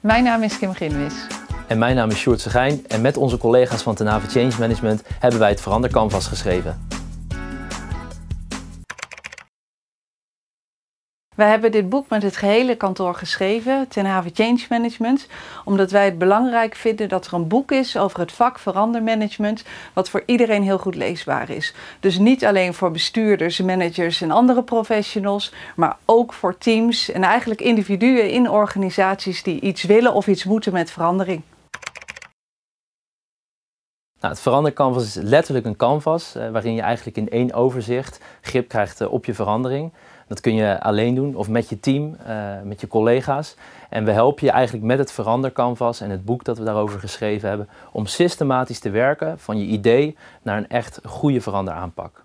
Mijn naam is Kim Ginwis. En mijn naam is Sjoerd Segijn en met onze collega's van Tenave Change Management hebben wij het Verander Canvas geschreven. Wij hebben dit boek met het gehele kantoor geschreven, Ten Haven Change Management, omdat wij het belangrijk vinden dat er een boek is over het vak verandermanagement, wat voor iedereen heel goed leesbaar is. Dus niet alleen voor bestuurders, managers en andere professionals, maar ook voor teams en eigenlijk individuen in organisaties die iets willen of iets moeten met verandering. Nou, het verandercanvas is letterlijk een canvas eh, waarin je eigenlijk in één overzicht grip krijgt eh, op je verandering. Dat kun je alleen doen of met je team, uh, met je collega's. En we helpen je eigenlijk met het verandercanvas en het boek dat we daarover geschreven hebben om systematisch te werken van je idee naar een echt goede veranderaanpak.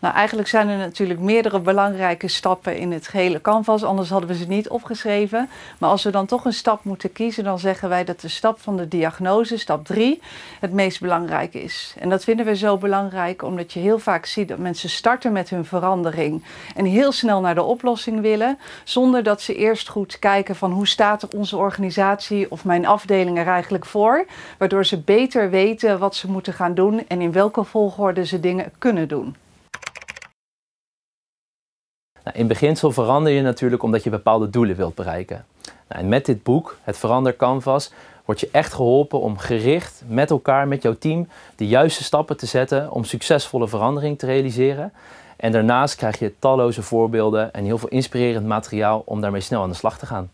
Nou, eigenlijk zijn er natuurlijk meerdere belangrijke stappen in het gehele canvas, anders hadden we ze niet opgeschreven. Maar als we dan toch een stap moeten kiezen, dan zeggen wij dat de stap van de diagnose, stap 3, het meest belangrijk is. En dat vinden we zo belangrijk omdat je heel vaak ziet dat mensen starten met hun verandering en heel snel naar de oplossing willen, zonder dat ze eerst goed kijken van hoe staat er onze organisatie of mijn afdeling er eigenlijk voor, waardoor ze beter weten wat ze moeten gaan doen en in welke volgorde ze dingen kunnen doen. Nou, in beginsel verander je natuurlijk omdat je bepaalde doelen wilt bereiken. Nou, en met dit boek, het Verander Canvas, word je echt geholpen om gericht met elkaar, met jouw team, de juiste stappen te zetten om succesvolle verandering te realiseren. En daarnaast krijg je talloze voorbeelden en heel veel inspirerend materiaal om daarmee snel aan de slag te gaan.